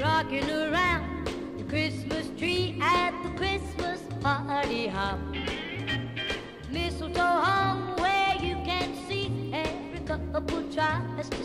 rocking around the Christmas tree at the Christmas party hop. Mistletoe hung where you can see every couple tries to